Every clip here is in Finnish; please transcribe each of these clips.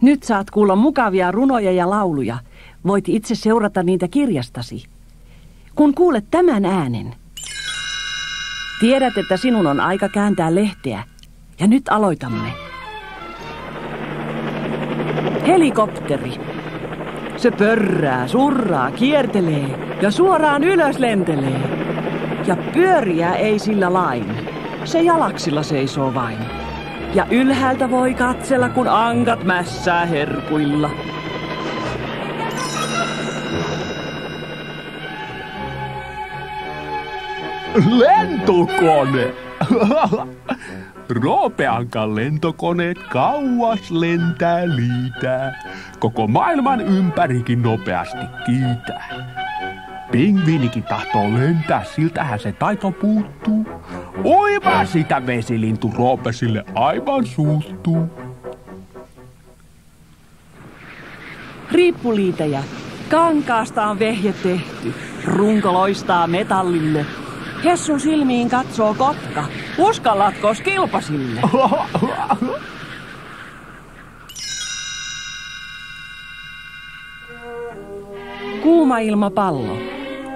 Nyt saat kuulla mukavia runoja ja lauluja. Voit itse seurata niitä kirjastasi. Kun kuulet tämän äänen, tiedät, että sinun on aika kääntää lehteä. Ja nyt aloitamme. Helikopteri. Se pörrää, surraa, kiertelee ja suoraan ylös lentelee. Ja pyöriä ei sillä lain. Se jalaksilla seisoo vain. Ja ylhäältä voi katsella, kun ankat mässää herkuilla. Lentokone! Roopeankan lentokoneet kauas lentää liitää. Koko maailman ympärikin nopeasti kiitää. Pingviinikin tahtoo lentää, siltähän se taito puuttuu. Oiva sitä vesilintu Roopesille aivan suuttuu. Riippuliitejä. Kankaasta on vehje tehty. Runko loistaa metallille. Hessun silmiin katsoo kotka. Uskallatko kilpasille? Kuuma ilmapallo.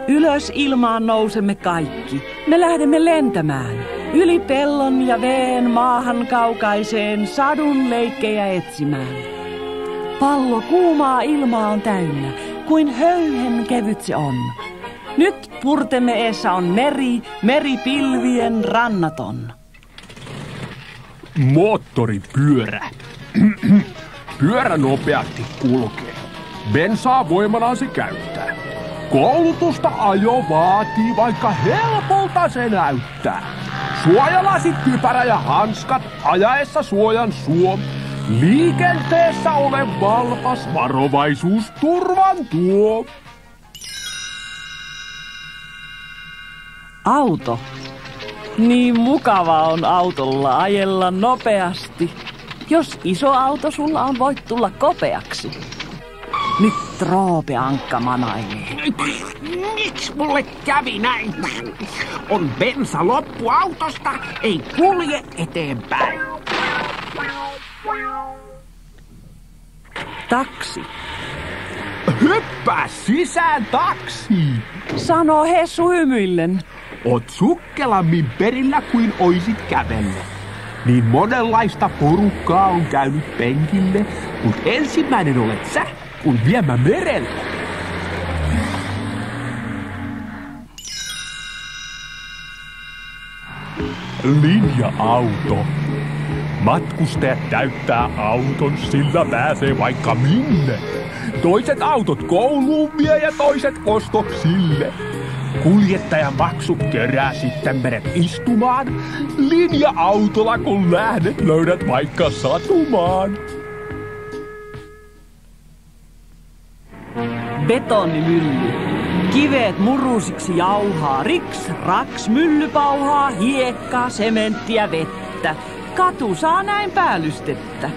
Ylös ilmaan nousemme kaikki. Me lähdemme lentämään. Yli pellon ja veen maahan kaukaiseen sadun leikkejä etsimään. Pallo kuumaa ilmaa on täynnä, kuin höyhen kevyt se on. Nyt purtemme eessä on meri, meripilvien rannaton. Moottoripyörä. Pyörä nopeasti kulkee. Bensaa voimanaan se käyttää. Koulutusta ajo vaatii, vaikka helpolta se näyttää. Suojalasit, kypärä ja hanskat, ajaessa suojan suom. Liikenteessä ole valpas, varovaisuus turvan tuo. Auto. Niin mukava on autolla ajella nopeasti. Jos iso auto sulla on, voit tulla kopeaksi. Nyt Roope Ankka manailee. Miksi mulle kävi näin? On bensa loppu autosta, ei kulje eteenpäin. Taksi. Hyppää sisään taksiin. Sanoo Hessu hymyillen. Oot sukkelammin perillä kuin oisit kävellä. Niin monenlaista porukkaa on käynyt penkille, mut ensimmäinen olet sä, kun viemä merelle. Linja-auto. Matkustajat täyttää auton, sillä pääsee vaikka minne. Toiset autot kouluun vie ja toiset ostoksille. Kuljettajan maksu kerää sitten menet istumaan. Linja-autolla kun lähdet, löydät vaikka satumaan. Betonimylly. Kiveet murusiksi jauhaa, riks, raks, mylly pauhaa, hiekkaa, sementtiä, vettä. Katu saa näin päällystettä.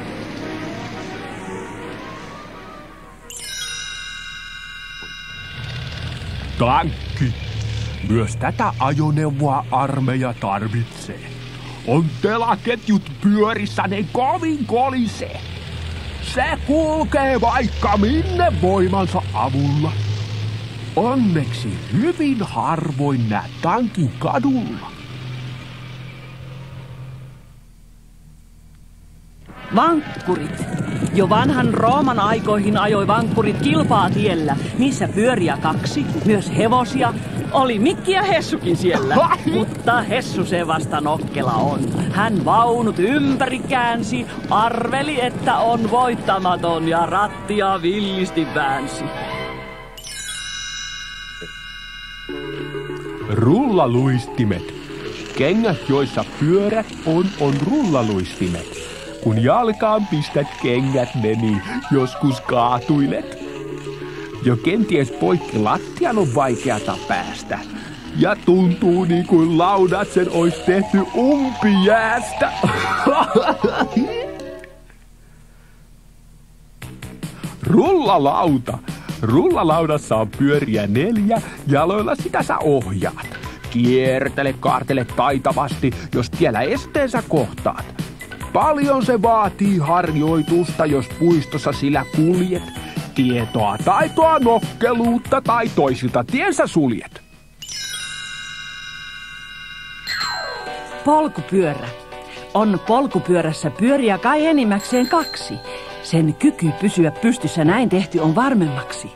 Tankki. Myös tätä ajoneuvoa armeija tarvitsee. On telaketjut pyörissä, ne kovin kolisee. Se kulkee vaikka minne voimansa avulla. Onneksi hyvin harvoin näet tankin kadulla. Vankkurit. Jo vanhan Rooman aikoihin ajoi vankkurit kilpaa tiellä. Niissä pyöriä kaksi, myös hevosia. Oli Mikki ja Hessukin siellä. Mutta Hessu se vasta nokkela on. Hän vaunut ympäri käänsi, arveli, että on voittamaton ja rattia villisti väänsi. Rullaluistimet. Kengät, joissa pyörät on, on rullaluistimet. Kun jalkaan pistät kengät ne, niin joskus kaatuilet. Jo kenties poikki lattian on vaikeata päästä. Ja tuntuu niin kuin laudat sen ois tehty umpijäästä. Rullalauta. Rullalaudassa on pyöriä neljä, jaloilla sitä sä ohjaat. Kiertele, kaartele taitavasti, jos tiellä esteensä kohtaat. Paljon se vaatii harjoitusta, jos puistossa sillä kuljet. Tietoa, taitoa, nokkeluutta tai toisilta tiensä suljet. Polkupyörä. On polkupyörässä pyöriä kai enimmäkseen kaksi. Sen kyky pysyä pystyssä näin tehty on varmemmaksi.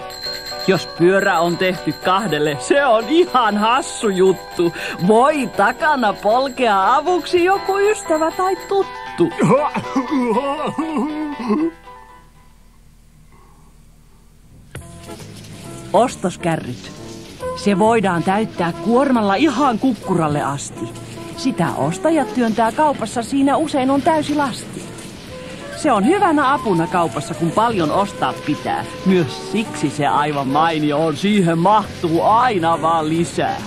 Jos pyörä on tehty kahdelle, se on ihan hassu juttu. Voi takana polkea avuksi joku ystävä tai tuttu. Ostoskärryt. Se voidaan täyttää kuormalla ihan kukkuralle asti. Sitä ostajat työntää kaupassa, siinä usein on täysi lasti. Se on hyvänä apuna kaupassa, kun paljon ostaa pitää. Myös siksi se aivan mainio on. Siihen mahtuu aina vaan lisää.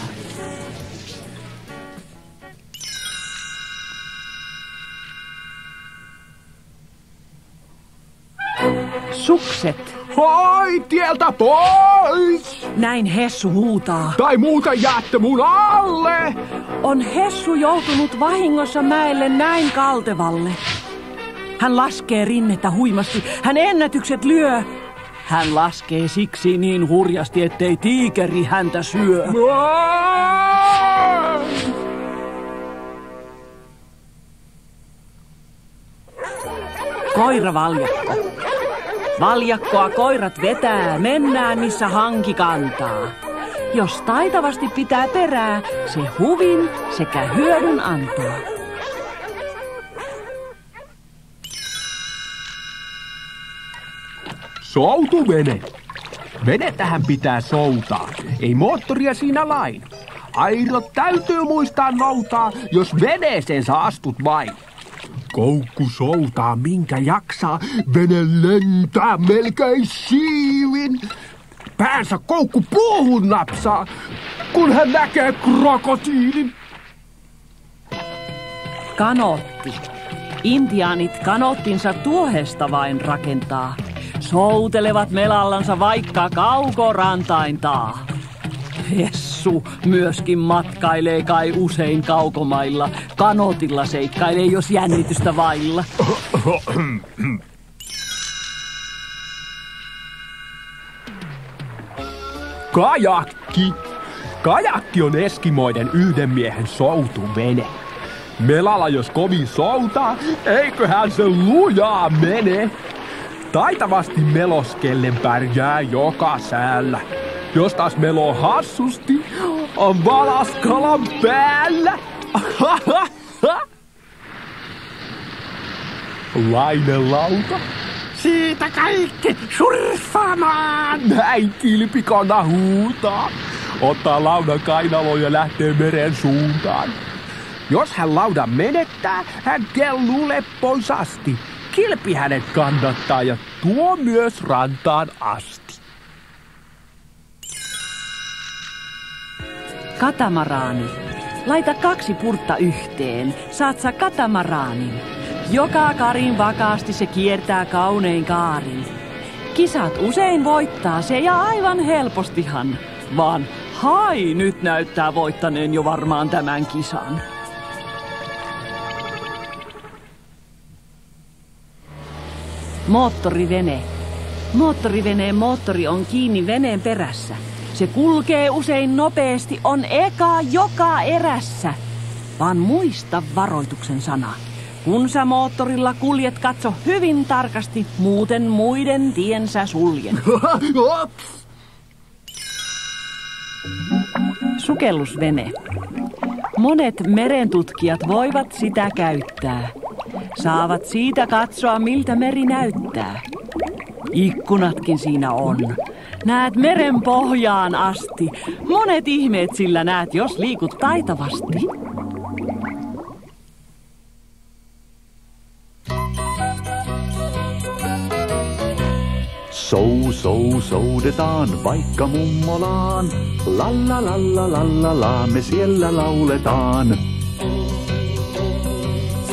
Sukset. Hoi, tieltä pois! Näin Hessu huutaa. Tai muuta jäätte mun alle! On Hessu joutunut vahingossa mäelle näin kaltevalle. Hän laskee rinnettä huimasti. Hän ennätykset lyö. Hän laskee siksi niin hurjasti, ettei tiikeri häntä syö. Koira valjakko. Valjakkoa koirat vetää, mennään missä hanki kantaa. Jos taitavasti pitää perää, se huvin sekä hyödyn antaa. Soutuvene. Venettähän pitää soutaa. Ei moottoria siinä lain. Airot täytyy muistaa noutaa, jos veneeseen sä astut vain. Koukku soutaa, minkä jaksaa. Vene lentää melkein siivin. Päänsä koukku puuhun napsaa, kun hän näkee krokotiilin. Kanootti. Intiaanit kanottinsa tuohesta vain rakentaa. Soutelevat melallansa vaikka kaukorantaintaa. Hessu myöskin matkailee kai usein kaukomailla. Kanotilla seikkailee, jos jännitystä vailla. Kajakki. Kajakki on Eskimoiden yhden miehen soutuvene. Melala jos kovin soutaa, eiköhän se lujaa mene. Taitavasti meloskellen pärjää joka säällä. Jos taas meloo hassusti, on valaskalan päällä. Lainelauta. Siitä kaikki surffaamaan! Näin kilpikonna huutaa. Ottaa laudan kainaloon ja lähtee meren suuntaan. Jos hän laudan menettää, hän kelluu leppoisasti. Kilpi hänet kannattaa ja tuo myös rantaan asti. Katamaraani. Laita kaksi purtta yhteen. Saat sä katamaraanin. Joka karin vakaasti se kiertää kaunein kaarin. Kisat usein voittaa se ja aivan helpostihan. Vaan hai nyt näyttää voittaneen jo varmaan tämän kisan. Moottorivene. Moottoriveneen moottori on kiinni veneen perässä. Se kulkee usein nopeasti, on eka joka erässä. Vaan muista varoituksen sana. Kun sä moottorilla kuljet, katso hyvin tarkasti, muuten muiden tiensä suljen. Sukellusvene. Monet merentutkijat voivat sitä käyttää. Saavat siitä katsoa, miltä meri näyttää. Ikkunatkin siinä on. Näet meren pohjaan asti. Monet ihmeet sillä näet, jos liikut taitavasti. Sou, sou, soudetaan vaikka mummolaan. Lalla, lalla, lalla, la, me siellä lauletaan.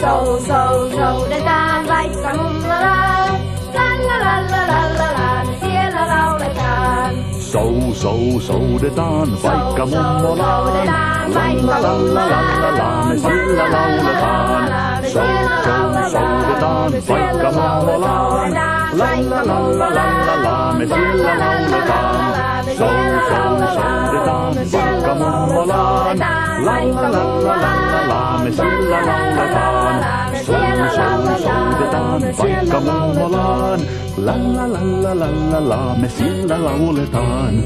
Sou, sou, soudetaan vaikka mummolaan. Lalla, lalla, lalla, la, me siellä lauletaan. Sou, sou, soudetaan vaikka mummolaan. Lalla, lalla, lalla, la, me siellä lauletaan. soudetaan vaikka mummolaan. La la la la la la me siellä lauletaan. Sou, sou, soudetaan vaikka mummolaan. La la la la la la me siellä lauletaan. Sou, sou, soudetaan vaikka mummolaan. La la la la la la la me siellä lauletaan.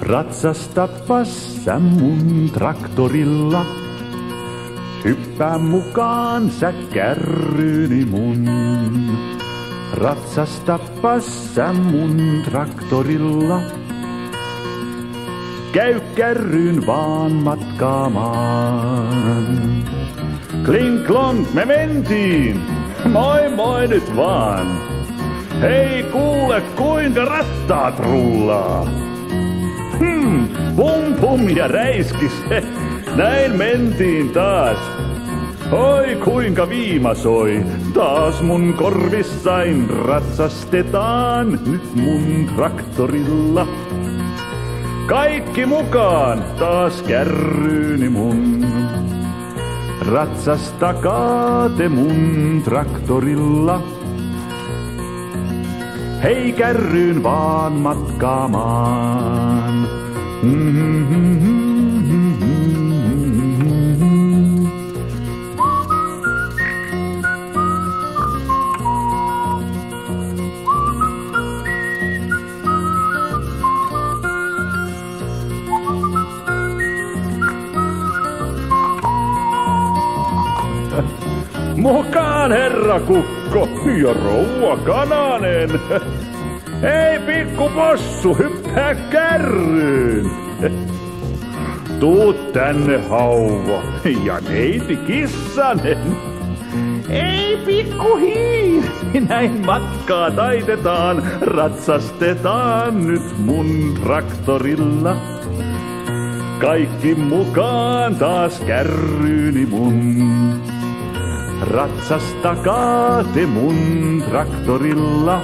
Ratsastapas sä mun traktorilla. Hyppää mukaan sä kärryni mun. Ratsastapas sä mun traktorilla. Käy kärryyn vaan matkaamaan. Klink klonk, me mentiin. Moi moi nyt vaan. Hei kuule kuinka rattaat rullaa. Hmm, pum pum ja räiskis. Näin mentiin taas. Oi kuinka viima soi, taas mun korvissain ratsastetaan nyt mun traktorilla. Kaikki mukaan, taas kärryyni mun. Ratsastakaa te mun traktorilla. Hei kärryyn vaan matkaamaan. Mm-hmm. Mukaan herra kukko ja rouva kananen. Hei pikku possu, hyppää kärryyn. Tuu tänne hauvo ja neiti kissanen. Ei pikku hiiri, näin matkaa taitetaan, ratsastetaan nyt mun traktorilla. Kaikki mukaan taas kärryyni mun. Ratsastakaa te mun traktorilla.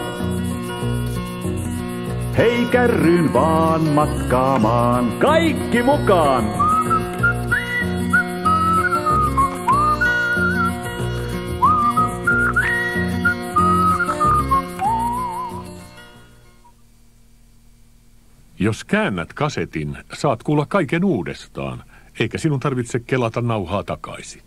Hei kärryyn vaan matkaamaan, kaikki mukaan! Jos käännät kasetin, saat kuulla kaiken uudestaan, eikä sinun tarvitse kelata nauhaa takaisin.